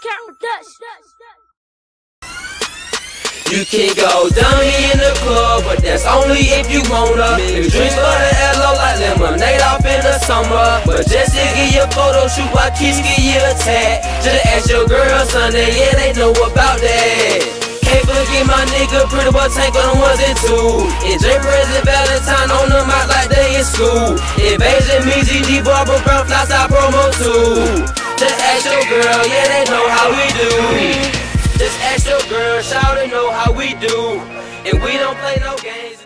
Production. You can go dummy in the club, but that's only if you wanna. If drinks for the LO like lemonade off in the summer. But just to get your photo shoot, I kiss get you a tag. Just ask your girl Sunday, yeah, they know about that. Can't forget my nigga, pretty boy tank on the ones and two. J. President Valentine on them out like they in school. Invasion, me, GG, Barbara Brown, fly promo too. Just ask your girl, yeah, they know how we do. Just ask your girl, shout and know how we do. And we don't play no games.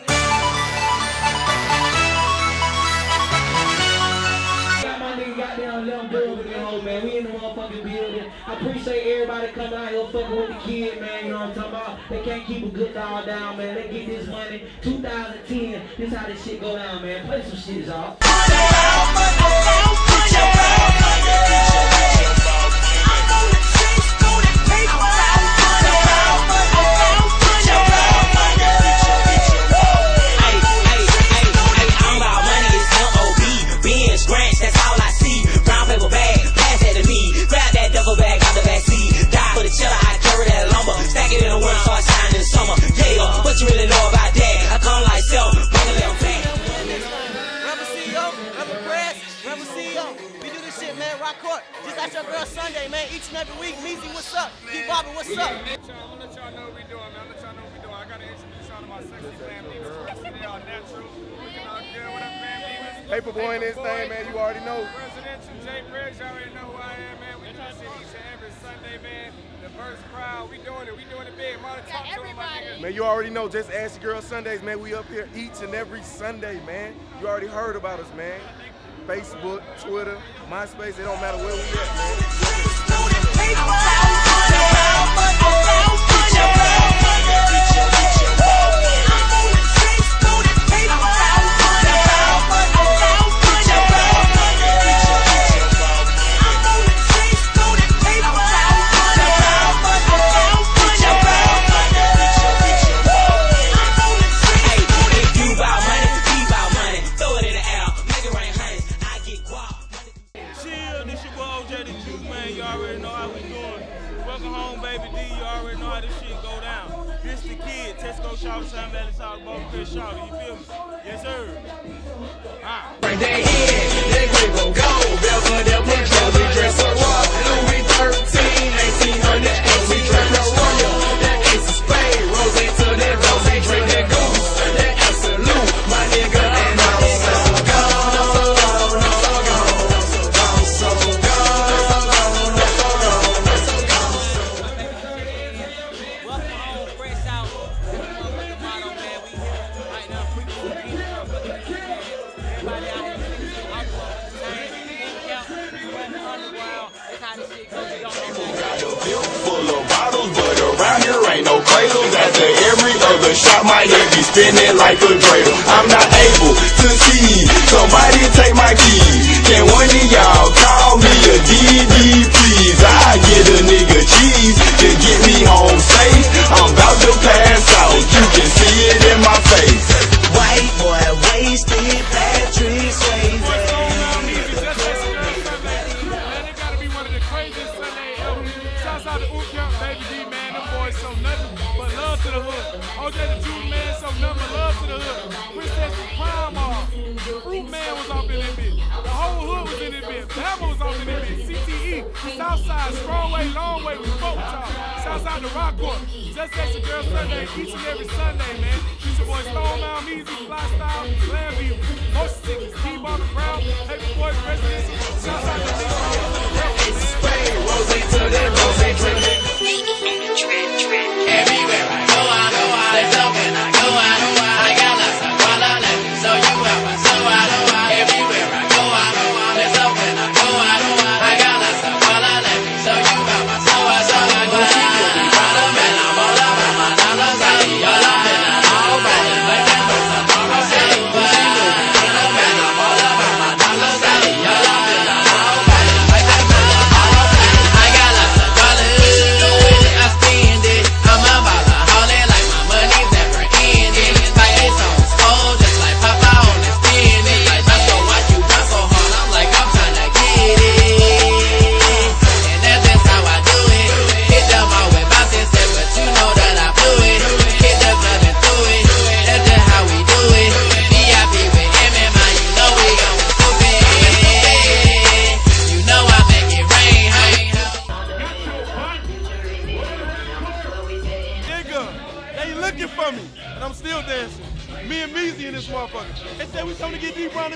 Got my nigga goddamn Lil Bill in the hole, man. We in the motherfucking building. I appreciate everybody coming out here fucking with the kid, man. You know what I'm talking about? They can't keep a good dog down, man. They get this money. 2010, this how this shit go down, man. Play some shit, y'all. We do this shit, man. Rahcorp. Just like your girl Sunday, man. Each and every week. Meezy, what's up? Keep bobbing, what's up? I'm gonna let y'all know what we doing, man. I'm gonna let y'all know what we doing. I gotta introduce y'all to my sexy fam demons. They are natural, looking all good. What up, fam demons? Paperboy in this thing, man. You already know. Presidential Jay Prez, y'all already know who I am, man. We do this shit each and every Sunday, man. Diverse crowd, we doing it. We doing it big. Marta, talk to 'em, my nigga. Man, you already know. Just Ask Your Girl Sundays, man. We up here each and every Sunday, man. You already heard about us, man. Facebook, Twitter, MySpace. It don't matter where we at, man. Already know how we doing. Welcome home, baby D. You already know how this shit go down. This the kid, Tesco Shaw, Sam Valley South, both Chris Shaw. You feel me? Yes, sir. Ah. Bring that shot, my head be spinning like a dreidel. I'm not able to see. Somebody take my keys. Can one of y'all call me a DD, please? I Shouts out to Oop Baby D, man. Them boys show nothing but love to the hood. OJ the Juice, man, show nothing but love to the hood. Princess from Primark. Fruit Man was off in that bitch. The whole hood was in that bitch. Bama was off in that bitch. CTE, Southside, Strong Way, Long Way, we spoke y'all. Shouts out to Rahcorp. Just Ask Your Girl Sunday, each and every Sunday, man. It's your boy Stone Mountain Easy, Fly Style, Glamview, Motion Sickness, T Bobby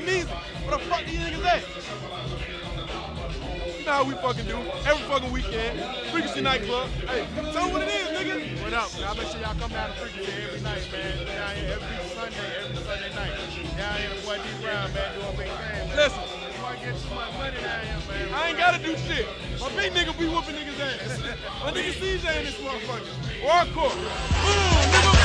to get D Brown and Meezy. Where the fuck these niggas at? You know how we fucking do. Every fucking weekend. Frequency nightclub. Hey, tell me what it is, nigga. What up? Y'all make sure y'all come down to Frequency every night, man. Down here every Sunday, every Sunday night. Down here, the boy D Brown, man, doing big things. Listen. I get too much money down here. I ain't gotta do shit. My big nigga be whooping niggas ass. My nigga CJ in this motherfucker. Hardcore. Boom, nigga.